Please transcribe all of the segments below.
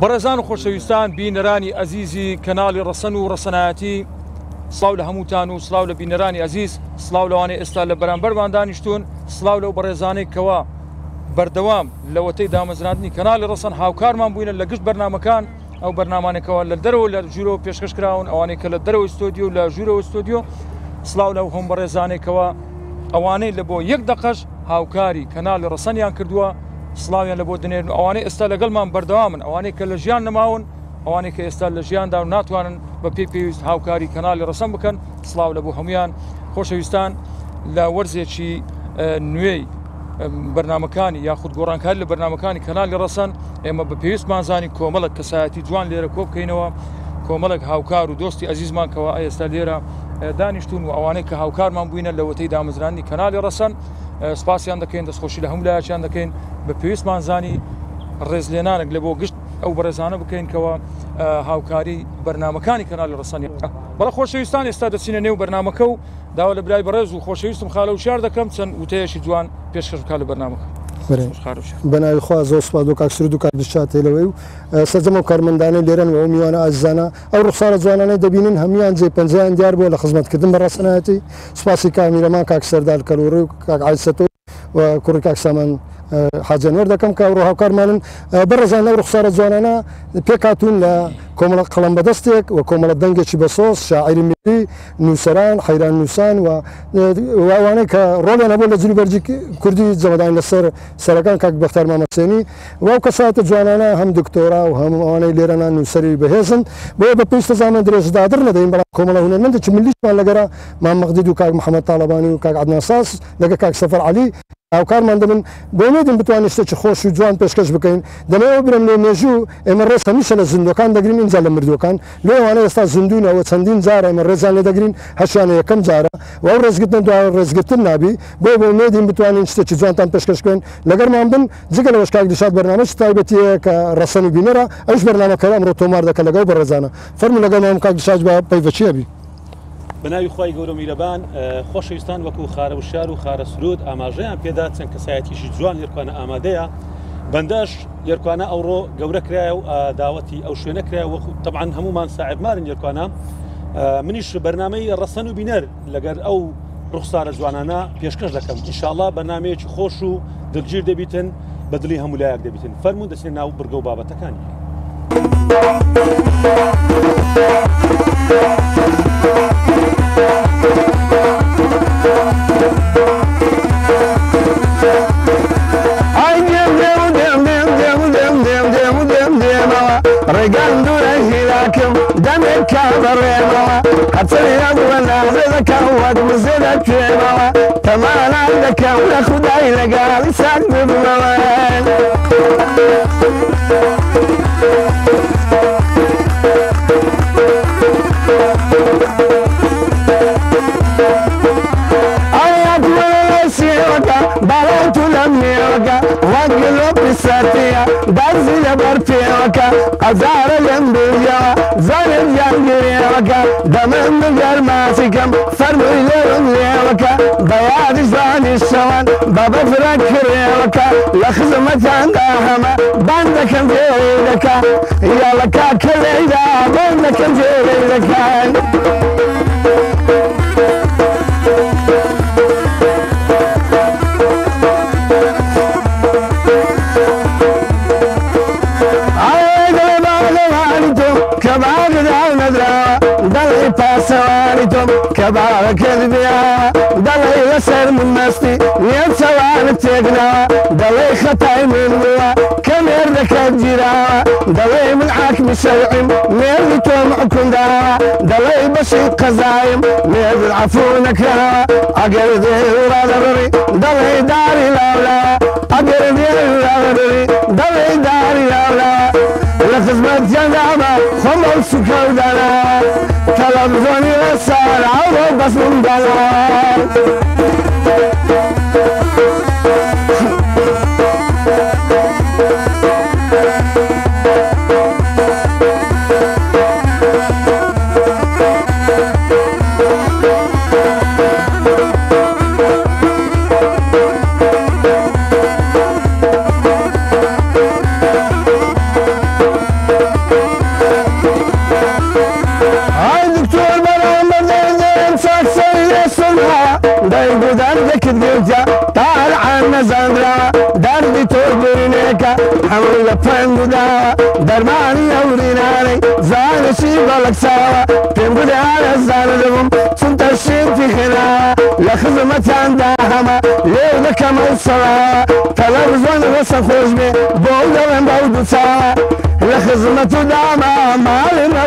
بەڕێزان و خۆشەویستان بینەرانی ئەزیزی کەناڵی ڕەسەن و ڕەسەنایەتی. سلااو لە هەمووتان و سلااو لە بینەرانی ئەزیز سلااو لەوانەیە ئێستا لە بەرامبەرمان دانیشتون سلااو لەو بەڕێزانەی کەوا. بەردەوام لەوەتەی دامەزراندنی کەناڵی ڕەسەن هاوکارمان بووینە لە گشت بەرنمەکان ئەو بەرنمانێکەوە لە دەرەوە لە ژورۆ پێشکەشکراون ئەوانەیە کە لە دەرەوە ستۆدیو لە ژورەوە ستۆدیۆ. سلااو لەو هەم بەڕێزانێکەوە ئەوانەی لە بۆ یەک دقەش هاوکاری کەناڵی ڕسەنیان کردووە. سلااویان لە بۆ دنێن. ئەوانەی ئێستا لەگەڵمان بەردەوامن. ئەوانەی کە لە ژیان نەماون ئەوانەی کە ئێستا لە ژیاندا و ناتوانن بە پێی پێویست هاوکاری کەناڵی ڕسم بکەن. سلااو لە بۆ هەمویان. خۆشەویستان لە وەرزێکی نوێی بەرنمەکانی یاخود گۆڕانکاری لە بەرنمەکانی کەنالی ڕسەن ئێمە بە پێویستمانزانی کۆمەڵک کەسایەتی جوان لێرە کۆ بکەینەوە. کۆمەڵک هاوکار و دۆستی ئەزیزمانکەوە ئێستا لێرە دانیشتون و ئەوانەی کە هاوکارمان بووینە لەوەتەی دامزرانی کەنالی ڕسەن سپاسیان دەکەین دەستخۆشی لە هەموو لایەکیان دەکەین. بە پێویستمان زانی ڕێزلێنانێک لە بۆ گشت ئەو بەڕێزانە بکەینکەوە هاوکاری بەرنمەکانی کەنالی ڕسەنی بەڵە خۆشەویستان ئێستا دەچینە نێو بەرنمەکە و داوا لە برای بەڕێز و خۆشەویستم خاڵە و شار دەکەم چەند وتەیەشی جوان پێشکەشکا لە بەرنمەکە. بەناوی خوا زۆر سپاد و کاکسرود و کاردشاتێلەوەی و سەجەمە و کارمەندانە لێرن و میوانە ئازانە ئەو ڕخسارە جوانانەی دەبینن هەمیان جێ پنجیان دیار بۆ لە خزمەتکردن بە ڕاستەتی سپاسی کامیرەمان کاکسەردار کەلوڕی و کاکعیسەتۆ و کوڕی کاکسامان حاجەنوەر دەکەم کە ڕۆ هاوکارمانن بەڕزان لەو ڕخسارە جوانانە پێکاتون لە کۆمەڵە قەڵم بەدەستێک و کۆمەڵە دەنگێکی بەسۆس شاعری میری نووسران حیران نووسان و واوانەی کە ڕۆڵیان هەبوو لە جلی بەرجی کوردی جەمەدان لەسەر سەرەکان کاک بەختار مامەسێنی واو کەساتە جوانانە هەم دکتۆرا و هەم ئەوانەی لێرەنا نووسری بەهێزن. بۆ بە پێویستە زانە درێژدادر نەدەین بەڵام کۆمەڵە هوەرمەندێکی ملیشمان لەگەرە مام مەغدید و کاک محەممەد تاالبانی و کاک عدناساس لەگە کاک سەفەر علی. هاوکارمان دەبن بۆ نێدن بتوانین شتێکی خۆش و جوان پێشکەش بکەین. دەمەوە برم لێ مێژوو ئێمە ڕێست هەمیشە لە زیندەکان دەگرین اینجا لە مردوەکان لێوانە ئێستا زیندونەوە چەندین جارە ئێمە ڕێزان لێ دەگرین هەشیانە یەکەم جارە. و ئەو ڕێزگرتن دو ڕێزگرتن نابی بۆ بۆ نێدین بتوانین شتێکی جوانتان پێشکەشکوێن لەگەرمان بن جگە لە وشکاک دیشات بەرنامە تایبەتیە کە ڕسەنی بینەرە ئەوش بەرنامەکە ئەمڕۆ تۆمار دەکە لەگەڵ بەڕێزانە فەرمی لەگەڵ کاک دیشاج بە پەیڤچیە بی بەناوی خی گەورە میرەبان خۆشەویستان وەکو خارە و شار و خارە سرود. ئاماژەیان پێدا چەند کەسایەتیشی جوان یێرکوانە ئامادەیە. بەندەش یێرکوانە ئەوڕۆ گەورە کرایە و داوەتی ئەو شوێنە کرای وەکو طبعاان هەمومان ساعبمارن یێرکوانە منیش بەرنمەی ڕسەن و بینەر لەگەر ئەو ڕوخسارە جوانانە پێشکەش دەکەم. ئیشاءله بەنامەیەکی خۆش و دڵگیر دەبیتن بەدلی هەمولایەک دەبیتن. فەرمو دەچێن ناو بگە و بابەتەکانی. ڕێگەندورە هیراکم دەمێک کا بەڕێمەوە هەچەیە بووە دەکەوەت مزێدە پێمەوە تەمانان دەکەم لە خودای لەگەڵی سان ببمەوە باڵات وەگلۆ پیسەتەیە دەزی لە بەرپێوەکە ئەزارە لەم بوویەوە زارم یانگرێوەکە دەمن بگەر ماسیکەم فەرمووی لێرم لێوەکە بەیادی زانی شەوان بە بەفرە کرێوەکە لە خزمەتاندا هەمە بان دەکەم جێری دەکە یاڵەکە کلەیدا بان دەکەم باوەکرد بیا دڵی لەسەر من نیە چەوانت تێکناوە دڵی خەتای من بووە کە مێردەکەت گیراوە دڵی من حاکمی شەرعیم مێردی تۆ محکونداوە دڵی بەشی قەزایم مێرد عفو نەکراوە ئەگەر دێڕا دەڕی دڵی داری لاولاوە ئەگەر دێ لاوەڕی دڵی داری لاولاوە لە خزمەت جەنامە خۆم pasundalo دردك دقلتا تعال عنا زندرا دردي توربينيكا حمل فنددا درماني أوريناني زان شيبالك سوا تنبدي على زاندهم سنت الشين في خنا لخدمة عندها ليلك موصلا تلفزيون وسخوش بي بولد بودو سوا لخدمة داما مالنا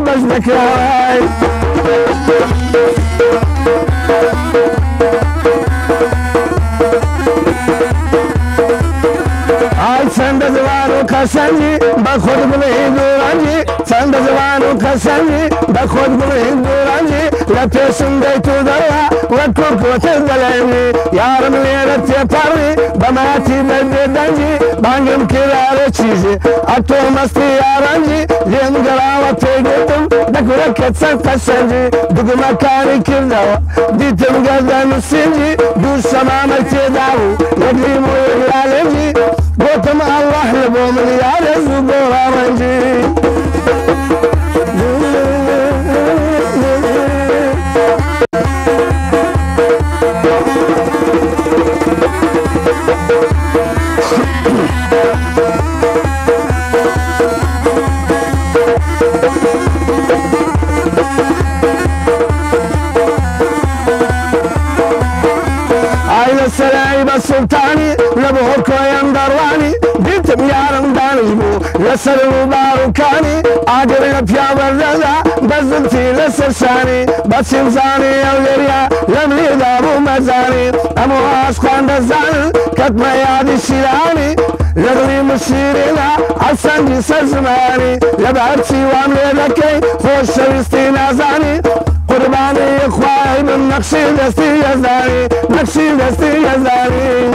जवानों का संजी बखुद बुले दूरा जी चंद जवानों का संजी बखुद बुले दूरा जी लपे सुंदर तू दया वक्को कोते दलेंगे यार मेरे ते पारी बमाती नजर दंजी बांगम किरारे चीजे अतो मस्ती यारांजी जिम गलावा तेरे तुम दकुरा ketsen kasenci Duguma kari kirdawa Ditim gazdan sinci Dursam amel tedavu Yedimu ilalenci قوتم الله لبو مليار الزبور رنجي لسر مباركاني عاقر نبيا بردلا بزلتي لسرساني بس انساني الغريا لملي دابو مزاني. امو عاشقان دزان كتم يادي شيراني. لغلي مشيرنا عساني سزماني. لبعرتي واملي لكي خوش شويستي نازاني. قرباني اخوائي من نقشي دستي يزداني. نقشي دستي يزداني.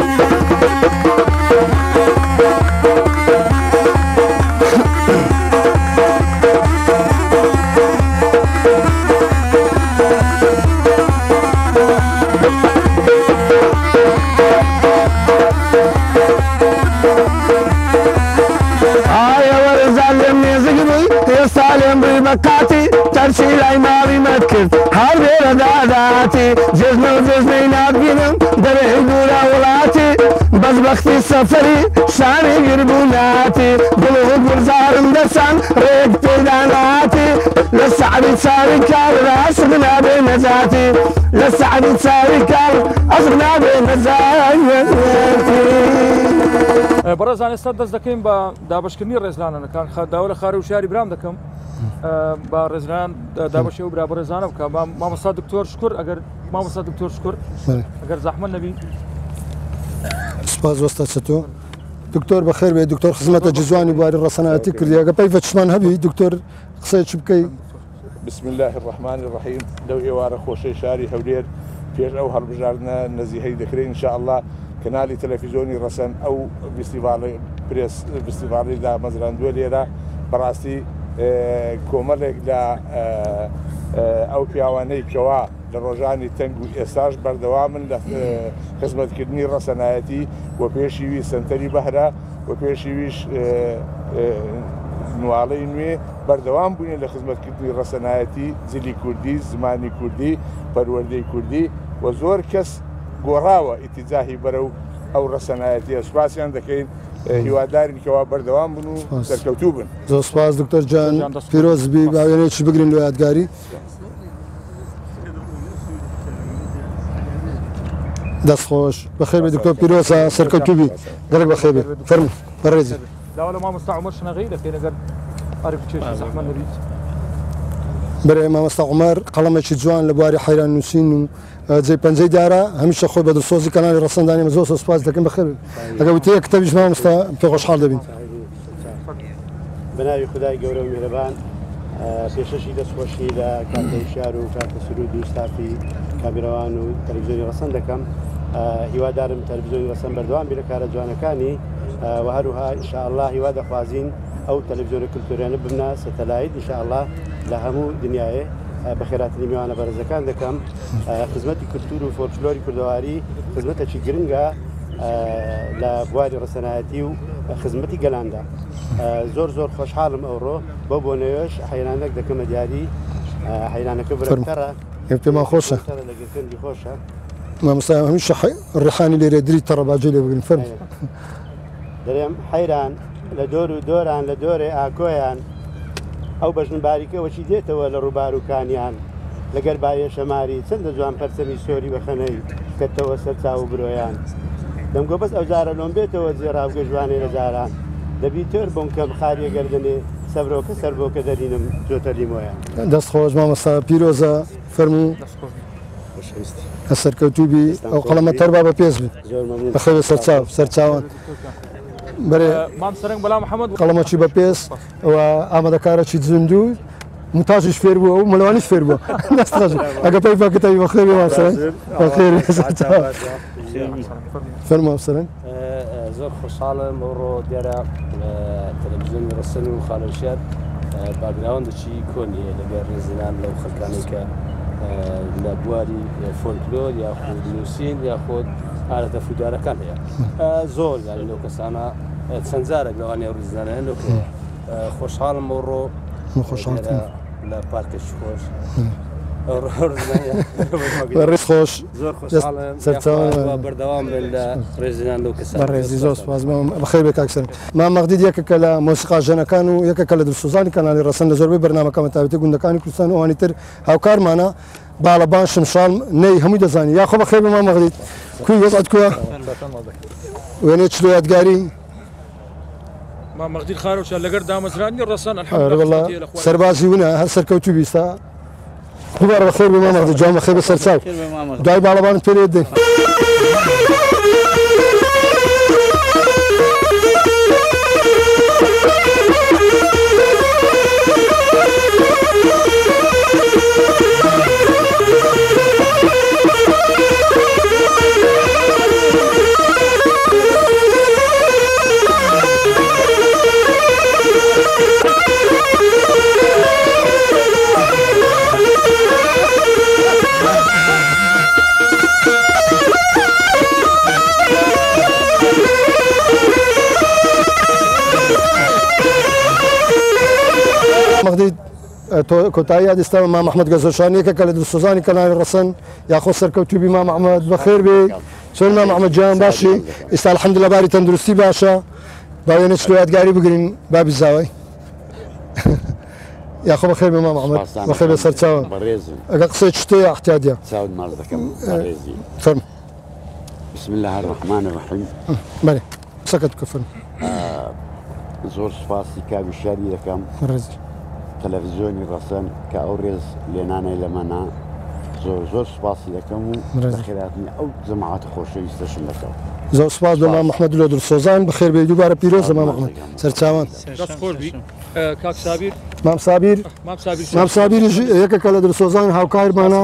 بزبختی سفری شانی گربوناتی دلو گرزارم دسان ریک پیداناتی لسعبی ساری کار راسقنا بی نزاتی لسعبی ساری کار أصغنا بنزايتي بەڕێزان ئێستا دەست دەکەین بە دابشکردنی ڕێزلانەکان داوە لە خارە و شاری برام دەکەم با ڕێزران دابشی و برا بەڕێزانە بکە مامەستا دکتۆر شکر ئەگەر مامەستا دکتۆر شکر ئەگەر زەحمە نەبی. سپاس وەستا چەتۆ دکتۆر بەخێر بێ دکتۆر خزمەتە جزوانی بواری ڕسەناەتی کردیەکە پێی فەچمان هەبی دکتۆر قسەی چ بکەی بسم الله الرحمن الرحیم. لەو ئێوارە خۆشەی شاری هەولێر پێش ئەو هەڵبژاردنە نزیهەی دەکرێت انشاءله کەنالی تەلەفیزۆنی ڕەسەن ئەو فستیڤاڵی پرس فستیڤاڵیدا مەزراندووە لێرە بەڕاستی کۆمەڵێک لە ئەو پیاوانەی کەوا لە ڕۆژانی تەنگ و ئێستاش بەردەوامن لە خزمەتکردنی ڕەسەنایەتی و پێشیوی سنتەری بەهرە و پێشیویش نواڵەی نوێ بەردەوام بوونی لە خزمەتکردنی ڕەسەنایەتی زیلی کوردی زمانی کوردی پەروەردەی کوردی و زۆر کەس گۆڕاوە ئیتیجاهی بەرە و ئەو ڕەسەنایەتی سوپاسیان دەکەین هیوادارین کەوا بەردەوام بن و سەرکەوتوو بن. زۆر سپاس دکتۆر جان پیرۆزبی باوێنێکی بگرین لە یادگاری. دست خوش بخير دكتور بيروسا سيركو كيبي قالك بخير فرمي بريزي لا ولا ما مستع عمرش نغي لك انا قال عارف تشيش زحمه نريد برای امام مست عمر قلم چی جوان لبواری حیران نوسین و زی پنځه داره همیشه خو به د سوزی کانال رسندانی مزوس سپاس دکم بخیر. اگر وتی کتابش ما مست په خوشحال دبین بنای خدای ګورو مهربان. پێشەشی دەستخۆشی لە کارتەی شار و کارتە سرود و ستافی کابیرەوان و تەلویزیۆنی ڕسەن دەکەم. هیوادارم تەلویزیۆنی ڕسەن بەردەوام بێ لە کارە جوانەکانی و هەروها ئینشاءله هیوا دەخوازیین ئەو تەلەڤزیۆنە کلتوریانە بمنا سەتەلایت. ئینشاءله لە هەموو دنیاە بە خێراتنی میوانە بەرزەکان دەکەم. خزمەتی کللتور و فۆرچلۆری کوردەواری خزمەتەکی گرنگە لە بواری ڕسەنایەتی و خزمەتی گەلاندا زۆر زۆر خۆشحاڵم ئەوڕۆ بۆ بۆ نوێش حیرانەك دەکەمە دیاری حیرانەکە برەکەڕە پێما خۆشە خۆشە مامۆستا هەمیشە ڕێحانی لێرە دری تەڕەباجێ لێ بگرین فەرم دەرێم حەیران لە دۆر و دۆران لە دۆرێ ئاکۆیان ئەو بەژن باریکەوەشی دێتەوە لە ڕووبارکانیان لەگەر باە شەماری چەندە جوان پەرسەمی سۆری بەخەنەی کەتەوە سەر چاو برۆیان دەمگۆ بەس ئەو جارە لۆم بێتەوە جێراوگە جوانێ لە جاران دەبی تۆر بۆم کەم خاریە گردنێ سەرۆکە سەر بۆ کە دەرینم جۆتە لیمۆیان دەست خۆش مامەستا پیرۆزە فەرمو سەرکەوتوبی ئەو قەڵەمە تەربا بە پێز بێت. بەخەوێ سەرچاو سەرچاوان. بەرێ مام سەرنگ بەلا محەممەد قەڵەمەچی بە پێس و ئامادەکارەی زیندوو متاژش فێر بووە و مەلوانیش فێر بووە ئەگە پێی باکەتەوی بەخێری واسەرەنگ بەخێری فەرما سەرنگ زۆر خوشحاڵم ئەوڕۆ دیارە تەلەڤزیۆن ڕسن و خاڵشار باگراوندەکی کۆنیە لەگەر ڕێزنان لەو خەکانی کە لە بواری فۆلکلۆر یاخود نووسین یاخۆت حالەتە فودارەکان هەیە زۆر یانی لەو کەسانە چەند جارێک لەوانێ ڕزانە هەن خۆشحاڵم ئەوڕۆ خۆشحاڵتم لە پارکەش خۆش ڕێز خۆش زۆر خوشحاڵم سەرچاوان. بەردەوام بن لە ڕێزیان لەو کەسان. بەڕێزی زۆر سپاس بەخێر بێ کاکسن ما مەغدید یەکەکە لە مۆسیقا ژەنەکان و یەکەکە لە دروسوزانی کەنالی ڕسەن لە زۆربەی بەرنامەکەمە تاوێتی گوندەکانی کوردستان و ئەوانی تر هاوکارمانە باڵەبان شمشال نەی هەمووی دەزانی. یاخۆ بەخێر بە ما مەغدید. کوی وەزات کووە وێنێ چلو یادگاری ما مەغدیر خارۆچە لەگەر دامەزرانی ڕسان والله سەربازی ونە هەر سەرکەوتو بیستا دوبارە بەخێر بە ما مەغدید جوان بەخێر بە سەرچاو دوای باڵەبان پێرێ دێ مەغدید کۆتایی یادستاوە ما محمد گەزۆشانیەکە کە لە دروسوزانی کەناوی ڕسن یاخۆ سەرکەوتوبی ما محمد بەخێر بێ چۆن ما محمد جیان باشی ئێستا الحمد لە باری تەندروستی باشە باوێنە چلو یادگاری بگرین بابی زاوای یاخۆ بەخێر بێ ما محمد بەخێر بێ سەرچاوە ئەگە قسەی شتەیە احتیادە بەڕێزی فەرم بسم الله الرحمن الرحیم بەێ قسەکەت کەفن زۆر سپاسی کاوی شاری دەکەم ڕێزی تەلەڤزیۆنی ڕەسەن کە ئەو ڕێز لێنانەی لەمەنا زۆر زۆر سپاسی دەکەم و ڕێز. بەخێراتنی ئەو جەماعات خۆشەویستەشم دەکەم. زۆر سپاس بە ما محمد لۆ درسۆزان. بەخێر بێ. دووبارە پیرۆز ما محمد سەرچاوان. دەست خۆشبی کاک سابیر؟ مام سابیر. مام سابیر مام سابیریش یەکێکە لە درسۆزان هاوکارمانە.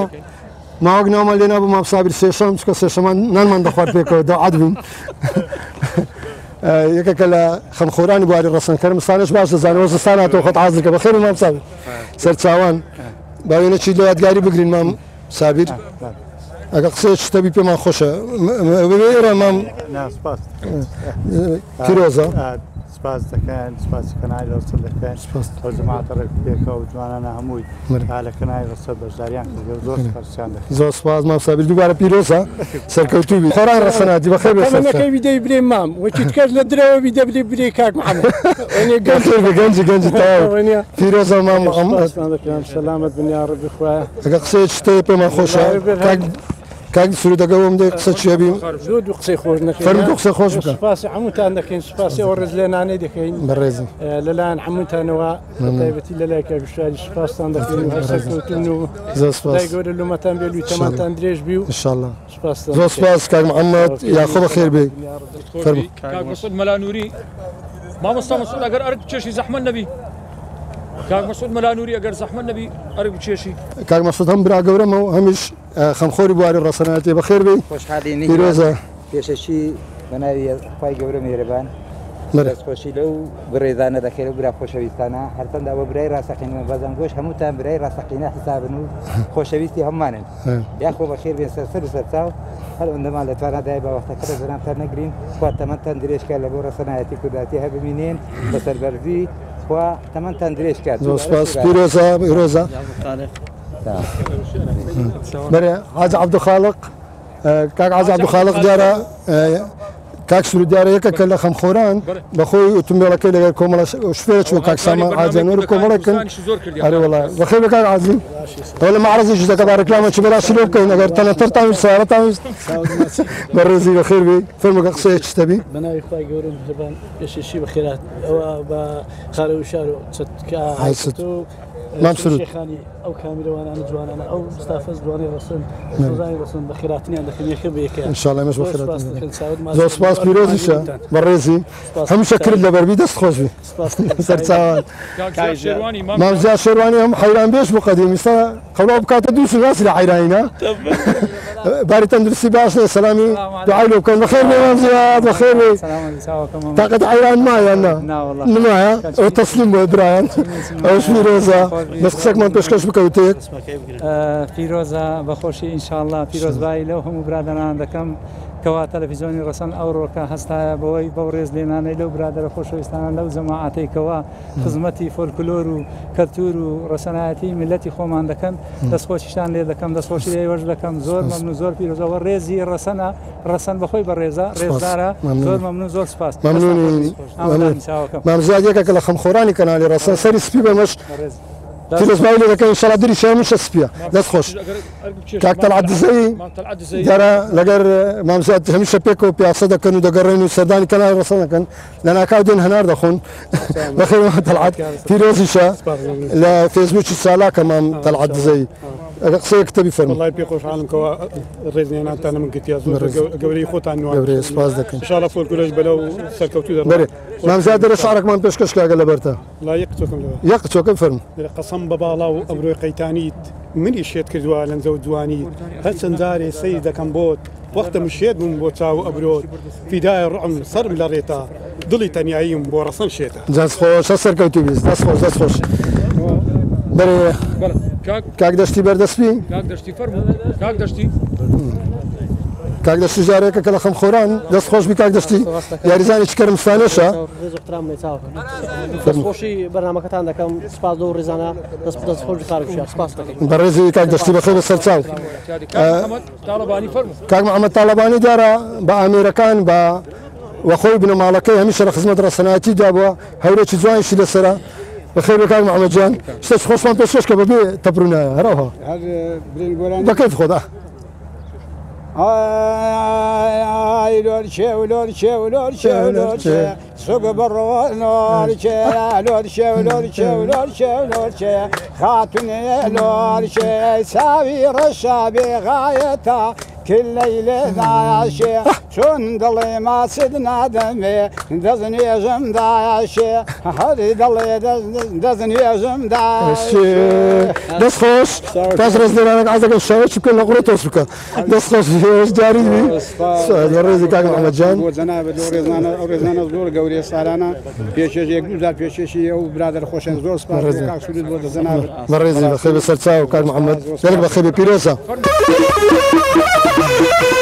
ماوەک ناومان لێ نابوو. مام سابیر سێشەم. چکە سێشەمان نانمان دەخوارد پێکەوە. دەعات بووین یەکێکە لە خەمخۆرانی بواری ڕسنکەر مستانش باش دەزانەوە زستان هاتەوە خۆت حازرکە بەخێر مام سابیر سەرچاوان باوێنە چی لە یادگاری بگرین مام سابیر؟ ئەگە قسێ شتەبی پێمان خۆشە. ئێرە مام ناسپاس پیرۆزە. سپاس دەکەن سپاسی کەنای ڕسە دەکەن. سپاس. ئەو جماعتەڕێک پێکە و جوانانە هەمووی. بەرە. تا لە کەنای ڕسە بەشداریان زۆر دەکەن. زۆر سپاس مام سابیر دووبارە پیرۆزە. سەرکەوتوبی خۆران ڕسەناتی سەرچاو. ئەمەکەی ویدەی برێ مام. وەچی تکەس لە درەوە ویدە برێ برێ کاک گەنج. گەنج پیرۆزە مام سەلامت دنیا ڕبی خوایە ئەگە قسەیە شتەیە پێمان خۆشە کاک سرودەگەوم دێ قسە چێبیم زۆر دوو قسەی خۆش فەرمی دو قسە خۆش بکە سپاسی هەمووتان دەکەین سپاسی ئەو ڕێز لێنانەی دەکەین بەڕێزی لەلایەن هەمووتانەوە تایبەتی لە لای کاگوشاری سپاسان دەکەین و هەسەرکەوتن و زۆر سپاس لای گەورە لومەتان بێلوی تەماتان درێژ بی و انشاءالله سپاستان زۆر سپاس کاک محەممەد یاخۆ بەخێر بێ خۆشبی کاک مسعود مەلانوری مامۆستا مسعود ئەگەر ئەرک بچێشی زەحمە نەبی کاک مسعود مەلانوری ئەگەر زەحمە نەبی ئەرک بچێشی کاک مەسود هەم برا گەورەمە و هەمیش خەمخۆری بواری ڕسەناتی بەخێر بێ خۆشحالی پیرۆزە پێشەشی بەناوی خی گەورە میێرەبان بەرە دەستخۆشی لەو بڕێزانە دەکەێت و برا خۆشەویستانە هەرچەندا بە برای ڕاستەقینەوە بەزان گۆش هەمووتان برای ڕاستەقینە حسابن و خۆشەویستی هەمانن یاخۆ بە خێر بێن سەر و سەرچاو هەر ئەندەمان لە توانادای باوەختەکە زرانتان نەگرین خوا تەمەتان درێژکە لە بۆ ڕسەنایەتی کورداتی هەببینێن بە خوا تەمەتان درێژ کات زۆر سپاس. پیرۆزە پیرۆزە بەرێ حاج عبدو خاڵق کاک عز عبدالخالق دیارە کاک سرو دیارە یەکەکە لە خەمخۆران بەخۆی ئۆتومبیلەکەی لەگەر کۆمەڵە شفێرە چوە کاکسامان ئاجانۆر کۆمەڵەکەن ئەرێ وڵا بەخێ بە کاک عزی ئەو لە معرزیش دەکە با ڕکلامە چ بەراسی لێ بکەین ئەگەر تەنەتەر تاویست سیارە تاویست بەڕێزی بەخێر بێ فەرمەکە قسەیە چتەبی بەناوی خخوای گەورم هەبان پێشێشی بەخێرات ئەوە بە خارە و شار و چتکە مام سرود شێخانی ئەو کامیرەوانانە جوانانە ئەو ستافەز جوانی ڕسن ڕزای ڕسن بە خێراتنیان دەکەن یەکە بە یەکە انشاءالله مش بخيرات زۆر سپاس پیرۆزیشە بەڕێزی هەمیشە کرد لە بەربی دەست خۆشبی سەرچاوان مامزیا شێوانی هەم حیران بێش بۆ قەدیمیستا قەڵا بکاتە دوو سوگاسی لە حیرانینا. باری تەندروستی باش لێ سەلامی دوعای لێ بکەن بەخێر بێ مامزیات بەخێر بێ تاقەت حیران مایان نمایە ئەو تەسلیم بۆ برایان ئەوش پیرۆزە بەس قسەکمان پێشکەش بکەوتێک پیرۆزە بەخۆشی ئینشاءله پیرۆزبایی لەو هەموو برادران دەکەم. کەوا تەلەڤیزیۆنی ڕسەن ئەوڕۆکە هەستایە بەوەی بەو ڕێز لێنانەی لەو برادرە خۆشەویستانە لەو زەماعاتێکەوە خزمەتی فۆلکلۆر و کەلتور و ڕسەنایەتی ملەتی خۆمان دەکەن. دەستخۆشیشان لێ دەکەم دەستخۆشی لێوەش دەکەم. زۆر مەمنون زۆر پیرۆزەوە ڕێزی ڕسەنە ڕسەن بەخۆی بە ڕێزە ڕێزدارە. زۆر مەمنون زۆر سپاس. مامزیادێکە لە خەمخۆرانی کەنالی ڕسەن سەری سپی بەمەش. پیرۆزبایی لێ دەکەین شڵا دری شەمیشە سپیە دەست خۆش کاک تەلعات دزەی دیارە لەگەر مامزیات هەمیشە پێکەوە پیاسە دەکەن و دەگەڕێن و سەردانی کەنال ڕسە دەکەن لە ناکاو دێن هەنار دەخۆن بەخێر تەلعات پیرۆزیشە لە فێسبوکی سالاکە مام تەلعات دزەی فەرم والله پێ خۆشحالمکەوە ڕێزنێناتانە من زۆر گەورەی خۆتان گەورەی سپاس دەکەن شاءڵە فۆلکلۆژ بەلەو سەرکەوتو بەرێ مامزیاد دەرە شارێکمان پێشکەش کاگە لە بەرتە لا یەک چۆکم یەق چۆکە فەرم قەسەم بە باڵا و ئەمرۆی قەیتانیت منی شێت کردووە لەنجە و جوانی هەر چەند جارێ سەی دەکەم بۆت وەختە مشێت بووم بۆ چاو ئەبرۆت فیدای ڕعم سرم لە ڕێتا دڵی تەنیاییم بۆ ڕەسەن شێتە دەست خۆش سەرکەوتی بیست دەست خۆش دەست خۆش بەرێ کاک دەستی بەردەسپی کاک دەشتی کاک دەستی جارێکە کە لە خەم خۆران دەست خۆش بی کاک دەستی. یاریزانی چکەرم سوانێشە؟ دەستخۆشی بەنامەکەتان دەکەم. سپاس دە و ڕێزانە. دەست دەستخۆش کارشار سپاس دەکەین بەڕێزی کاک دەستی بەخێ بە سەرچاو. کاک محەممەد تاالبانی دیارە بە ئامێرەکان بە وەخۆی بنەماڵەکەی هەمیشە لە خزمەت ڕسەناتی دا بووە هەورێکی جوانشی لەسرە. بخير بك محمد جان. أستاذ خصمان بس شو كبابي تبرنا راها هذا برين بولان ده كيف خذا اي آه. آي لور شي ولور شي ولور شي ولور شي. سوق برو نور شي. لور شي ولور شي ولور شي ولور شي. خاتني لور شي. ساوي رشا بغايتها. كل ليلة داعشة شون ضلي ما سدنا دمي دزن يجم داعشة هذي ضلي دزن يجم داعشة دس خوش. تاس رز لنا عايزك الشاوش بكل نقرة توسبك دس خوش. يوش جاري بي سؤال الرزي كاك محمد جان. جناب رزانا رزانا زور قوري سارانا. بيشيش يقول ذا بيشيش أو برادر خوشن زور سبار كاك سوليد بود جناب. مرزي بخير سرتاو كاك محمد. ذلك بخير بيروسا Oh, my God.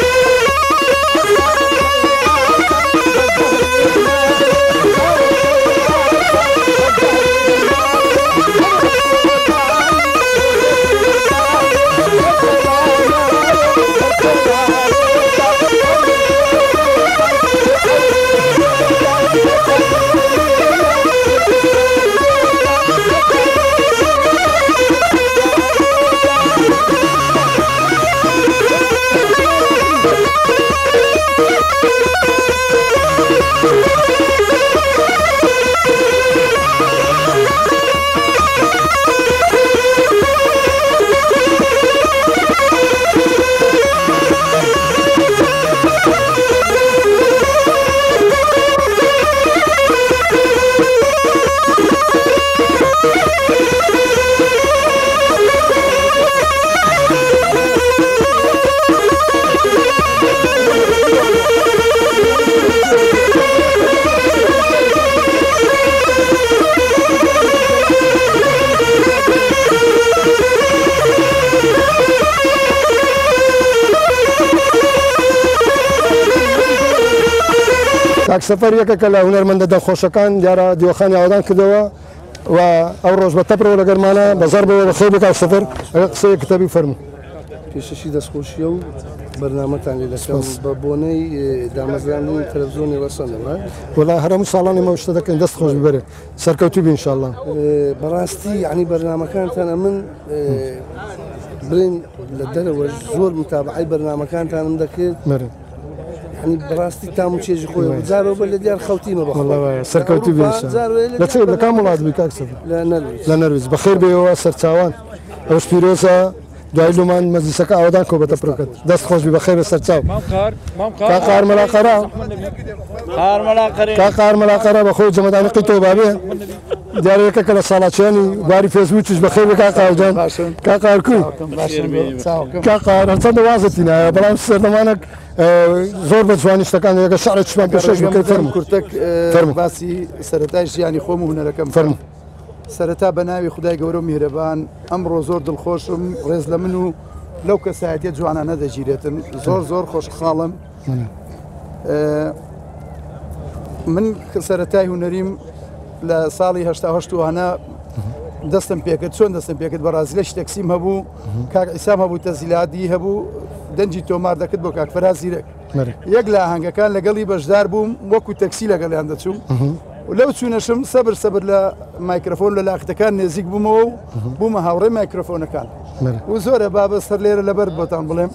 یک سفر یک کل هنرمند دخوشکان دیارا دیوخان یادان کدوا و او روز بتبر ولا گرمانه بازار به خوب کا سفر قصه کتابی فرمو. پیششی دستخوشی و برنامه تان لکم با بونی دامزرانی تلویزیونی رسانه و ولا هرم سالانه ما اشتدا کن دست خوش ببره. سرکوتی بی ان شاء الله براستی یعنی برنامه کان تان من برین لدرجه زور متابعه برنامه کان تان من دکید ینی بەڕاستی تام و چێژی خۆی جارەوە لە دیار خەوتیمە بە سەرکەوتی بین لە چ لە کام وڵات بی کاک سەفەر لە نەرویز لە نەرویز بەخێر بێەوە سەرچاوان ئەوش پیرۆزە دوای لومان مەزیسەکە ئاوادان کۆبەتە پڕکەت دەست خۆشبی بەخێر بە سەرچاو کا قارمەلاقەرا کا قارمەلاقەرا بە خۆی جەمەدانی قی تۆ بابێ دیارەکە کە لە ساڵاچیانی باری بەخێر بە کاقاوجان کا قارکو کا قار هەرچەندە وازەتی نایە بەڵام سەردەمانێک زۆر بە جوانی شتەکان ەکە شعرە چمان پێشش بکەیت فەرمو کورتەک فەرمو. باسی سەرەتای ژیانی خۆم و هوەرەکەم فەرمو. سەرەتا بە ناوی خدای گەورە و میهرەبان. ئەمڕۆ زۆر دڵخۆشم ڕێز لە من و لەو کەسایەتە جوانانە دەگیرێتن زۆر زۆر خۆشخاڵم من سەرەتای هوەریم لە ساڵی هەشتا وانە دەستم پێکرد. چۆن دەستم پێکرد؟ بە ڕازی لە شتێکسیم هەبوو. کاک ئیسام هەبوو تەزیلادی هەبوو. دەنجی تۆمار دەکرد بۆ کاکفرا زیرەک یەک لە هەنگەکان لەگەڵی بەشدار بووم وەکو تەکسی لەگەڵیان دەچوم و لەو چوونەشم سەبر سەبر لە مایکرۆفۆن لە لاختەکان نێزیک بوومەوە و بوومە هاوڕێ مایکرۆفۆنەکان. و زۆرە بابە سەر لێرە لەبەر بۆتان بڵێم.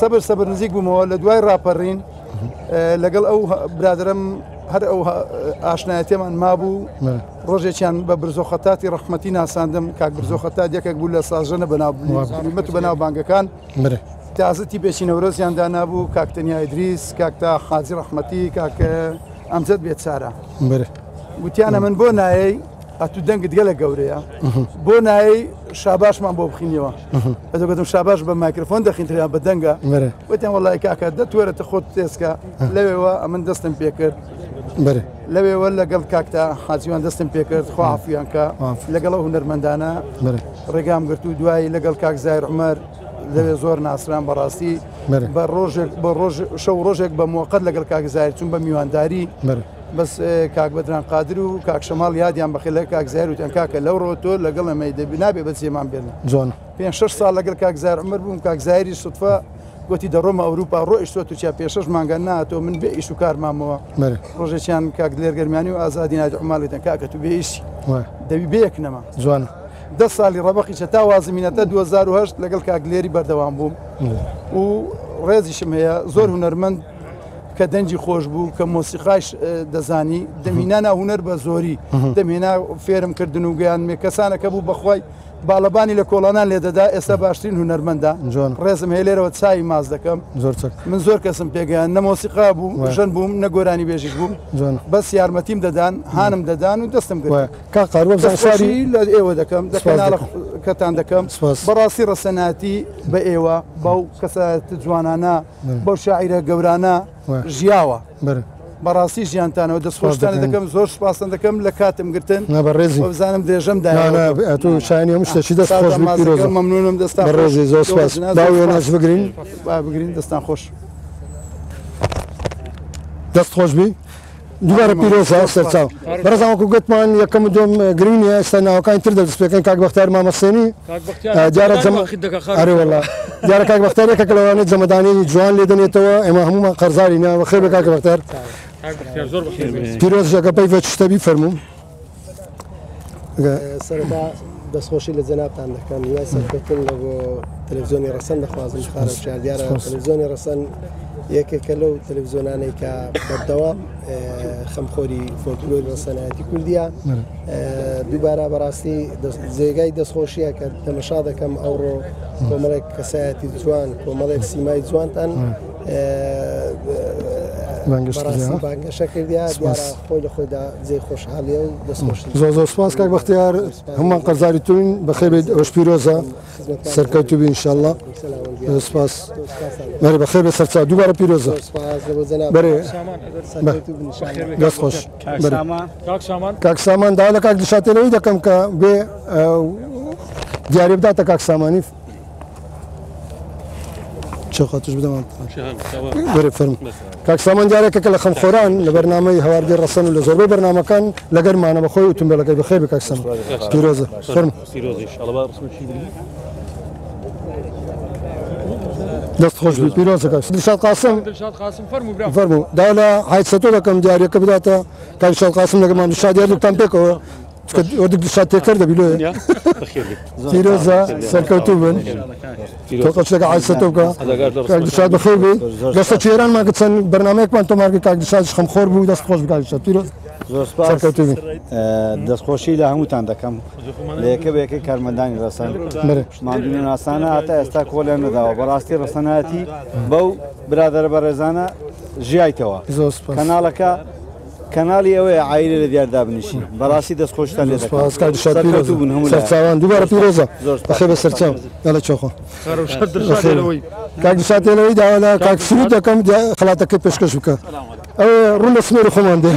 سەبر سەبر نزیک بوومەوە لە دوای ڕاپەڕین. لەگەڵ ئەو برادرم هەر ئەو ئاشنایەتێمان مابوو ڕۆژێکیان بە برزۆخەتاتی ڕحمەتی ناساندم. کاک برزۆخەتا یەکێک بوو لە ساژەنە بەناومەت بەناو بانگەکان. تازەتی پێشی نەورۆزیاندا نبوو کاکتەنیای دریس کاکتا خازی ڕحمەتی کاکە ئەمجد بێت چارە. گوتیانە من بۆ نایی ئەتو دەنگت گەلە گەورەیە. بۆ نایی شاباشمان بۆ بخینەوە ئەدەگوتم شاباش بە مایکرفۆن دەخینتریان بە دەنگە. وتیان وڵی کاکە دەتوێرەتە خۆت تێسکە. لەوێەوە ئەمن دەستم پێکرد لەوێوە لەگەڵ کاکتا حاجیوان دەستم پێکرد خواافیانکە لەگەڵ هوەرمەندانە. ڕێگام گرت و دوایی لەگەڵ کاک زای عمەر لەوێ زۆر ناسران بەڕاستی. بە ڕۆژێک بە شەو ڕۆژێک بە موقت لەگەڵ کاکزای چون بە میوانداری. بەس کاک بەدران قادر و کاک شەماڵ یادیان بەخێلە کاکزار وتیان کاکە لەو ڕۆ تۆ لەگەڵ ئەمەی دەبی نابێ بە چێمان بێن جوان. پێ شش سال لەگەڵ کاکزار عمر بووم کاکزایری سوتفە گوتی دەڕۆمە ئەوروپا ڕۆیشتۆ تو چا پێشش مانگە ناتۆ من بێ ئیش و کارمامەوە ڕۆژێکیان کاک لێرگەرمانی و ئازادی ناج عماڵێتەن کاکە تو بێیشی دەوی بەیەک نەما. جوان. ده ساڵی ڕەبقی چە تا وازمینەتە 2010 لەگەڵ کاگلێری بەردەوام بووم. و ڕێزیشم هەیە زۆر هوەرمەند کە دەنجی خۆش بوو کە مۆسیقاش دەزانی. دەمینانە هوەر بە زۆری. دەمێنا فێرم کردن و گەیان مێ کەسانەکە بوو بەخوای باڵەبانی لە کۆڵانان لێدەدا ئێستا باشترین هوەرمەندا ڕێزم هەیە لێرەوە چای ماز دەکەم. زۆر من زۆر کەسم پێگەیان. نەمۆسیقا بوو ژەن بووم نەگۆرانی بێژیش بووم. بەس یارمەتیم دەدان هانم دەدان و دەستم کاقاروەساری لە ئێوە دەکەم. کەتان دەکەم. بەڕاستی ڕەسەناتی بە ئێوە بەو کەسە جوانانە بەو شاعرە گەورانە ژیاوە. بەڕاستی ژیانتانەوە. دەستخۆشتانە دەکەم زۆر سپاسان دەکەم لە کاتم گرتن. بەڕێزی بزانم دێژەم دا تو شانی هەم شتەچی دەست خۆش مەمنونم دەستا ڕێزی زۆر سپاس ناز بگرین. بگرین دەستان خۆش. دەست خۆش بی؟ دوبارە پیرۆزا سەرچاو بەرەزانکو گوتمان یەکەم دوم گرینیە ئێستا ناوەکان تر دەستپێکەکەن کاک بەختار مامەسێنی دیارە ئەرێ وڵا دیارە کاک بەختار یەکە لەوانێت جەمەدانی جوان لێ دەنێتەوە ئێمە هەمومان قەرزاری ناوە خێ بە کاک بەختار پیرۆز ژەکە پەیڤ شتەبی فەرموم سەرتا دەستخۆشی لە جەنابان دەکەم یای سەرکەوتن لە بۆ تەلەڤزیۆنی ڕەسەن دەخوازم خارە شاردیارە تەلەڤزیۆنی ڕەسەن یەکێکە لەو تەلەڤزیۆنانەی کە بەردەوام خەمخۆری فۆلکلۆری ڕسەنایەتی کوردیە. دووبارە بەڕاستی جێگای دەستخۆشیە کە تەمەشا دەکەم ئەوڕۆ کۆمەڵێک کەسایەتی جوان کۆمەڵێک سیمای جوانتان. براستی بانگ شکل دیا دیارا خود خود زی خوشحالی و دست خوش زوزو سپاس کاک بختیار همان قرزاری توین بخیر بید وش پیروزا سرکای تو بی انشالله سپاس. مری بخیر بید سرچا دوباره پیروزا بری. دست خوش. بری. کاک سامان دالا کاک دشاتی لوی دکم که بی دیاری بداتا کاک سامانی شیخ آتش بدم. بفرم کاک سامان جاره که کل خمخوران لبرنامه هوارگی رسن و لزوربه برنامه کان لگر معنا بخوی اوتون بلگی بخیر بکاک سامان پیروزه فرم پیروزه انشاءالله با رسم چی دست خوش بید پیروز کاک. دلشاد قاسم. دلشاد قاسم فرمو برام. فرمو. دالا حیثتو دکم جاری کبداتا کاک دلشاد قاسم لگه مام دلشاد یاد لکتان پیکو وەدە شاتێکەر دەبیلۆ پیرۆزە سەرکەوتوو بن تۆقە شتێکە ئاسەەوە کاکشاد بەخۆر بێ دەستە چێران ماکە چەند بەنامەیەکمان تۆمارکە کاکشاد خم خۆر بوو دەست خۆش بکشە پیرۆ دەستخۆشی لە هەمووتان دەکەم. لەکە بەیەکەی کارمەدانی ڕسان مادونی ناسانە هاتە ئێستا کۆلیان نەداوە بەڕاستی ڕسەناتی بەو برادرە بە ڕێزانە ژایتەوە کەناڵەکە کەناڵی ئەوەیە عیرە لە دیاردا بنیشین بەڕاستی دەستخۆشتان لێوان دووبارە پیرۆزە. بەخێ بە سەرچاو. لە چۆخۆ. کاکساتێنەوەی داوانا کاکسرو دەکەم خڵاتەکە پێشکەش بکە. ئەو ڕوون لە سنوور خۆمان دێ.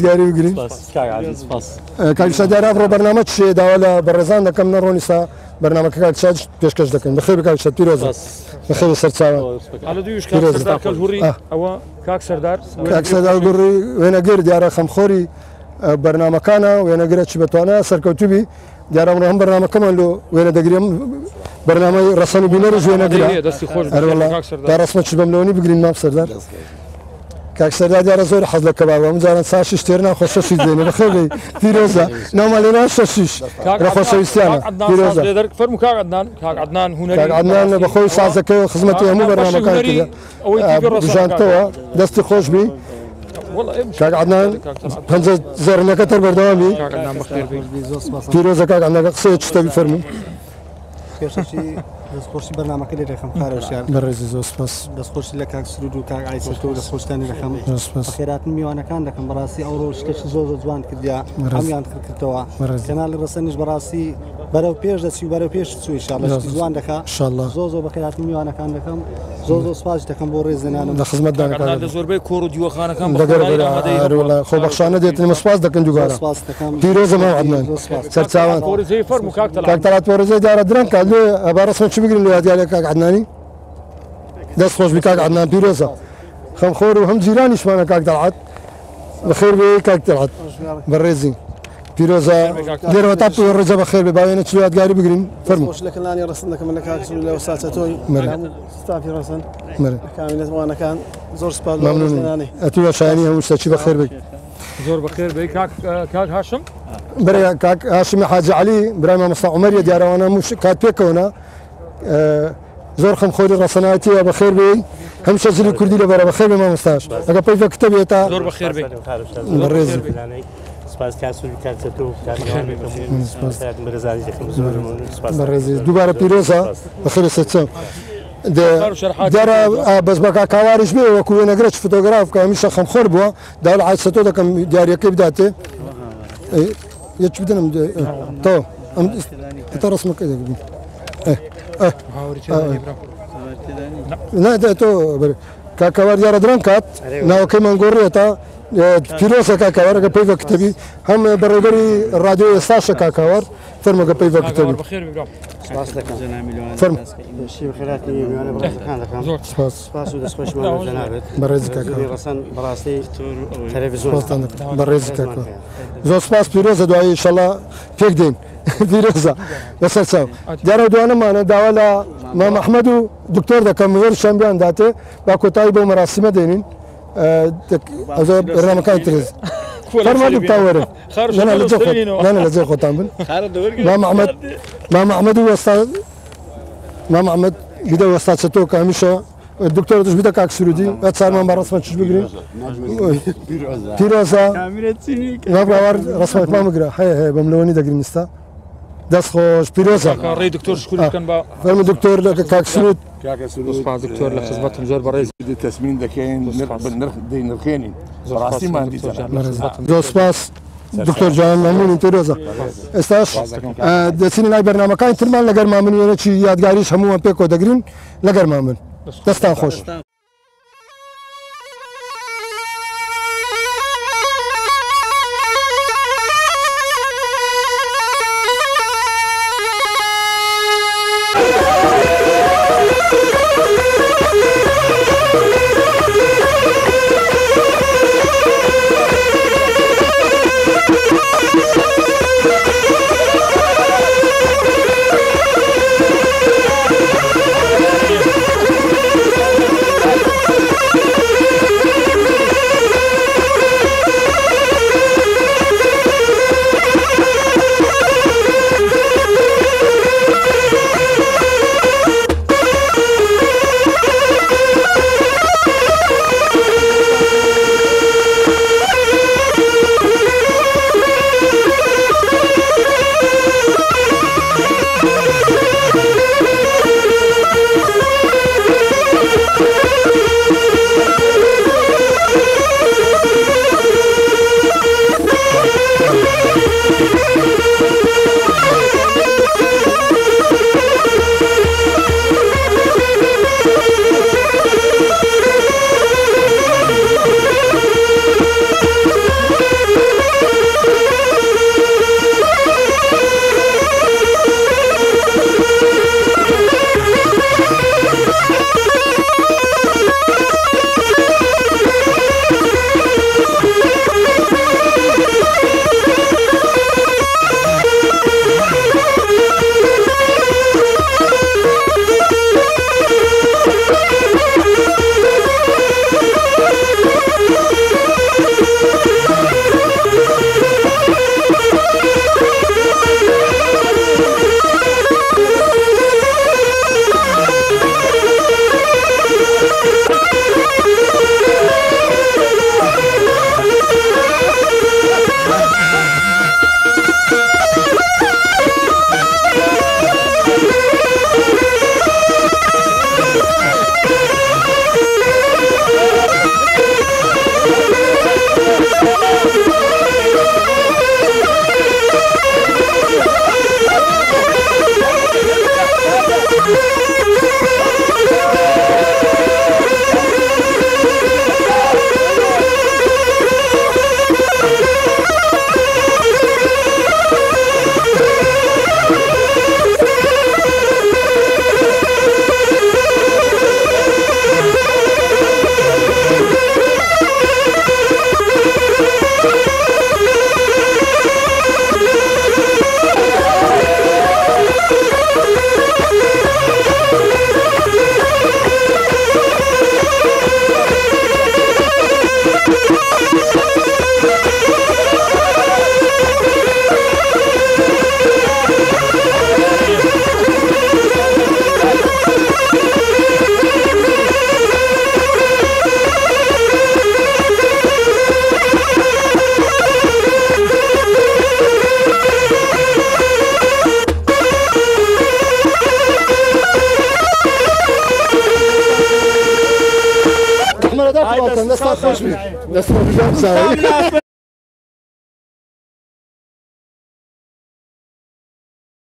دیاری بگرین. کاکسادارا ڕۆ بەرنامە چێ داوا لە بەڕێزان دەکەم نە ڕۆنیسا. بەرنامەکە کاکسات پێشکەش دەکەن بەخێ بکاکسات پیرۆزە. بەخێ سەرچاوە على دویش کاک سەردار کەلهوری ئەوە کاک سەردار کاکسەدار گوڕی وێنەگەر دیارە خەمخۆری بەرنمەکانە وێنەگرە چی بتوانە سەرکەوتوبی دیارە هەم بەرنمەکەمان لۆ وێنە دەگرێم بەرنامەی ڕسەنی بینەرش وێنەگرە دا ڕسمە چ بەملەوەنی بگرین مام سەردار کاک سەردار دیارە زۆر حەز لە کەبابە مجاران ساشیش تێرنا خۆشەشی دێنێ بەخێڵی پیرۆزە نامەلێنا شەشیش لە خۆشەویستیانە پیرۆزە فەرمو کاک عدنان کاک عدنان هوەری کاک عدنان. بە خۆی سازەکە خزمەتی هەموو بەرنامەکان بژانتەوە دەستی خۆش بی. کاک عدنان پەنجە زۆرنەکە تەر بەردەوامی پیرۆزە کاک عدنەکە قسەیە چتەوی فەرمو پێشەشی دەستخۆشی بەنامەکە لە ڕێخم کارەشیان بەڕێزی زۆسپس دەستخۆشی لە کاک سرود و کاک ئایسەۆ لە خۆشتانی ڕخم خێراتن میوانەکان دەکەم بەڕاستی ئەو ڕۆژ کەش زۆ جوان کردیا ڕامیان کردکردەوە. کەناال ڕسەنش بەڕاستی بەرەو پێش دەچی و بەرەو پێش چوی شڵ جوان دەکە شڵ زۆ زۆ بەخێراتن میوانەکان دەکەم زۆر زۆر سپاس دەکەم بۆ ڕێزنانم لە خزمەتدان زۆربەی کۆر و دیوەخانەکان خۆبەخشانە دێتن سپاس دەکەن دوگارە پیرۆزە عدنان سەرچاوان. کاکتەلات پۆرزەی دارە درەن کا لێ ئەبا ڕسمە چ بگرین لە یادیارە کاک عدنانی؟ دەست خۆش بی کاک عدنان پیرۆزە خەم خۆر و هەم جیرانیشمانە کاک دەڵعات بەخێر بێ کاک دەڵعات بەڕێزی پیرۆزە لێرەوە تا ڕێجە بەخێر بێ باوێنە چ یادگاری بگرین فەرمو لەکەلانی ڕستن دەکەم لە کاک لە ساچەتۆی ستافی ڕسن کاملەوانەکان زۆر سپاس. ئەتوە شانی هەموو شتەچی بەخێر بێت زۆر بەخێر بێ کاک هاشم؟ برای کاک هاشمی حاجی علی برای مامۆستا عمەریە دیارەوانە کات پێکەوەە زۆر خەم خۆری ڕسەناەتیە بەخێر بێ هەمیشە زلی کوردی لە بەرە بەخێر بێ مامۆستاش ئەگە پێی کتە بێتە زۆر بەخێر بێ ڕێزی بەڕێزی دووبارە پیرۆزە بەخێر سەچە دیارە بەس بەکە کاواریش بێ وەکو وێنەگرە فۆتۆگراف کە هەمیشە خەمخۆر بووە دا لە عیسەتۆ دەکەم دیارەکەی بداتێ یەک بدنم تۆ ئەم ڕسمەکە دەبین نه تۆ کاکەوار دیارە درەن کات ناوەکەی Firoza Kakavar, Gapeva Kitabi. Hem Berregari Radyo Esas Kakavar. Ferma Gapeva Kitabi. Ferma. شي بخيرات نية ميوانا برازي كان لكم سباس سباس ودس خوش مانا جنابت برازي كاكا زودي رسان براستي تلفزيون برازي كاكا زو سباس پیروزه دوایی انشالله فکر دین. پیروزه بسر ساو دیارو دوانه مانه داوالا ما محمد و دکتر دکم ویر شمبیان داته با کتایی با مراسمه دینین. کۆتایی بۆ مەراسیمە دێنین ڕامەکان ترز فەرما دکتاوەرە لە جێ خۆتان بن. مامەحمەد مامەحمەد وەستا مامەحمەد بیدە وەستا چەتۆ کە هەمیشە دکتۆر دش بدە کاک سرودی ئە چارمان بە ڕسممە چش بگرین پیرۆزە باوار ڕسمەکمان بگرە هەیە هەیە بەم لەوەنی دەگرین ئستا دەست خۆش پیرۆزە ڕێ دکتۆر شکولکەن بە فەرمە دکتۆر لە کاک سرود. دکتۆر لە خزمەتم زۆر بەڕێز تەسمین دەکەین نرخ دەی نرخێنین. ڕاستیمان زۆر سپاس دکتۆر جوان مەمنون پیرۆزە ئێستاش دەچین لای بەرنمەکانی ترمان لەگەر مامنیێنێکی یادگاریش هەمووان پێکۆ دەگرین لەگەر مامن دەستان خۆش.